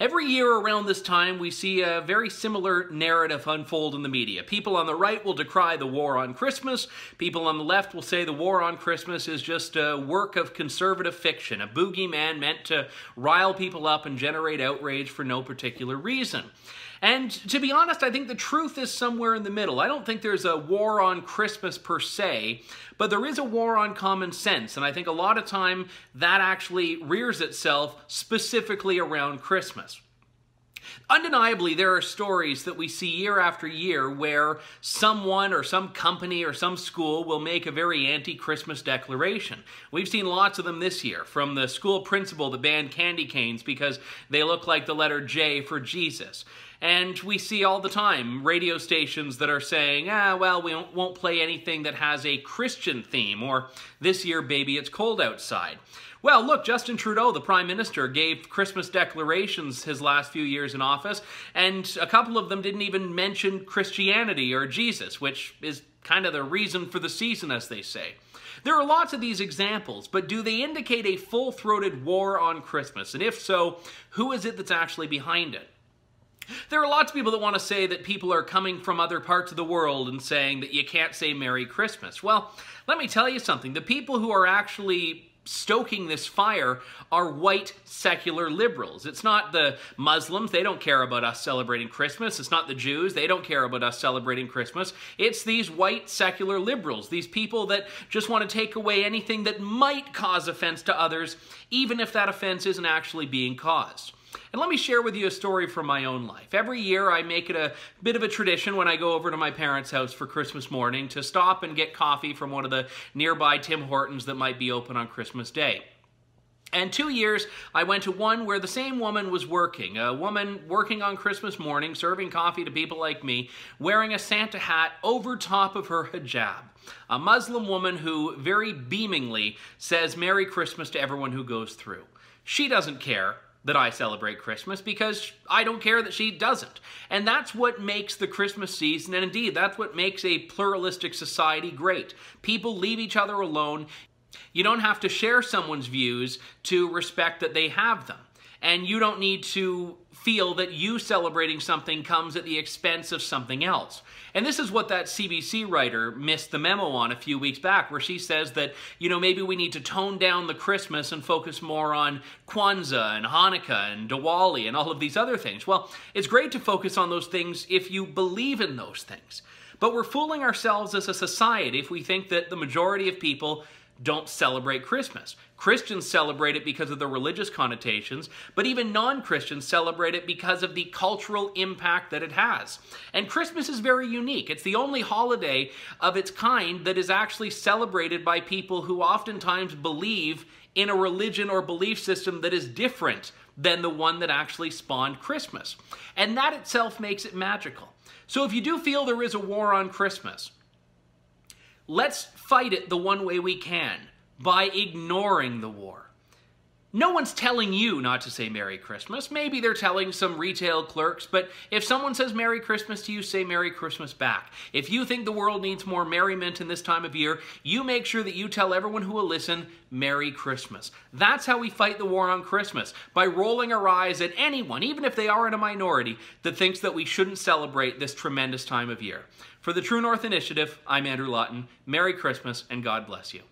Every year around this time, we see a very similar narrative unfold in the media. People on the right will decry the war on Christmas. People on the left will say the war on Christmas is just a work of conservative fiction, a boogeyman meant to rile people up and generate outrage for no particular reason. And to be honest, I think the truth is somewhere in the middle. I don't think there's a war on Christmas per se, but there is a war on common sense. And I think a lot of time that actually rears itself specifically around Christmas. Undeniably, there are stories that we see year after year where someone or some company or some school will make a very anti-Christmas declaration. We've seen lots of them this year, from the school principal that banned candy canes because they look like the letter J for Jesus. And we see all the time radio stations that are saying, ah, well, we won't play anything that has a Christian theme, or this year, baby, it's cold outside. Well, look, Justin Trudeau, the Prime Minister, gave Christmas declarations his last few years in office, and a couple of them didn't even mention Christianity or Jesus, which is kind of the reason for the season, as they say. There are lots of these examples, but do they indicate a full-throated war on Christmas? And if so, who is it that's actually behind it? There are lots of people that want to say that people are coming from other parts of the world and saying that you can't say Merry Christmas. Well, let me tell you something. The people who are actually stoking this fire are white secular liberals. It's not the Muslims, they don't care about us celebrating Christmas. It's not the Jews, they don't care about us celebrating Christmas. It's these white secular liberals, these people that just want to take away anything that might cause offense to others, even if that offense isn't actually being caused. And let me share with you a story from my own life. Every year I make it a bit of a tradition when I go over to my parents' house for Christmas morning to stop and get coffee from one of the nearby Tim Hortons that might be open on Christmas Day. And two years, I went to one where the same woman was working, a woman working on Christmas morning, serving coffee to people like me, wearing a Santa hat over top of her hijab. A Muslim woman who very beamingly says Merry Christmas to everyone who goes through. She doesn't care that I celebrate Christmas because I don't care that she doesn't. And that's what makes the Christmas season, and indeed, that's what makes a pluralistic society great. People leave each other alone. You don't have to share someone's views to respect that they have them. And you don't need to feel that you celebrating something comes at the expense of something else. And this is what that CBC writer missed the memo on a few weeks back, where she says that, you know, maybe we need to tone down the Christmas and focus more on Kwanzaa and Hanukkah and Diwali and all of these other things. Well, it's great to focus on those things if you believe in those things. But we're fooling ourselves as a society if we think that the majority of people don't celebrate Christmas. Christians celebrate it because of the religious connotations, but even non-Christians celebrate it because of the cultural impact that it has. And Christmas is very unique. It's the only holiday of its kind that is actually celebrated by people who oftentimes believe in a religion or belief system that is different than the one that actually spawned Christmas. And that itself makes it magical. So if you do feel there is a war on Christmas, let's fight it the one way we can by ignoring the war. No one's telling you not to say Merry Christmas. Maybe they're telling some retail clerks, but if someone says Merry Christmas to you, say Merry Christmas back. If you think the world needs more merriment in this time of year, you make sure that you tell everyone who will listen, Merry Christmas. That's how we fight the war on Christmas, by rolling our eyes at anyone, even if they are in a minority, that thinks that we shouldn't celebrate this tremendous time of year. For the True North Initiative, I'm Andrew Lawton. Merry Christmas and God bless you.